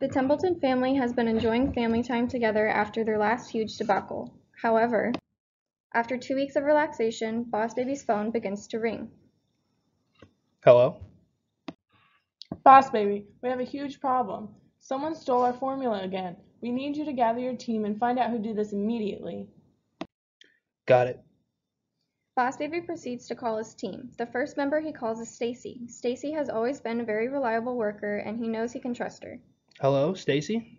The Templeton family has been enjoying family time together after their last huge debacle. However, after two weeks of relaxation, Boss Baby's phone begins to ring. Hello? Boss baby, we have a huge problem. Someone stole our formula again. We need you to gather your team and find out who did this immediately. Got it. Boss Baby proceeds to call his team. The first member he calls is Stacy. Stacy has always been a very reliable worker and he knows he can trust her. Hello, Stacy?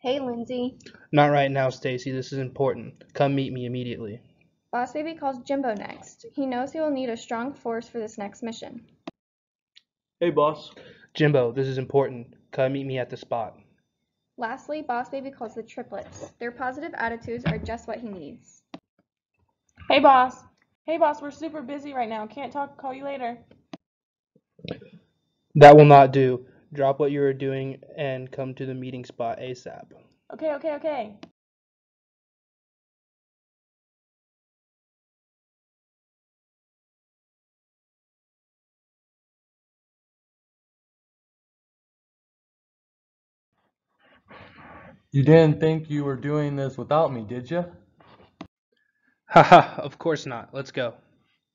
Hey, Lindsay. Not right now, Stacy. This is important. Come meet me immediately. Boss Baby calls Jimbo next. He knows he will need a strong force for this next mission. Hey, boss. Jimbo, this is important. Come meet me at the spot. Lastly, Boss Baby calls the triplets. Their positive attitudes are just what he needs. Hey, boss. Hey, boss, we're super busy right now. Can't talk. Call you later. That will not do. Drop what you are doing and come to the meeting spot ASAP. Okay, okay, okay. You didn't think you were doing this without me, did you? Haha, of course not. Let's go.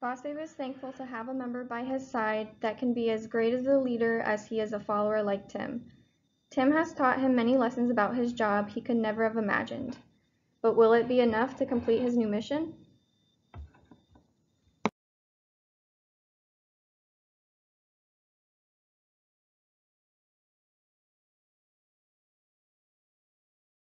Boss Baby is thankful to have a member by his side that can be as great as a leader as he is a follower like Tim. Tim has taught him many lessons about his job he could never have imagined. But will it be enough to complete his new mission?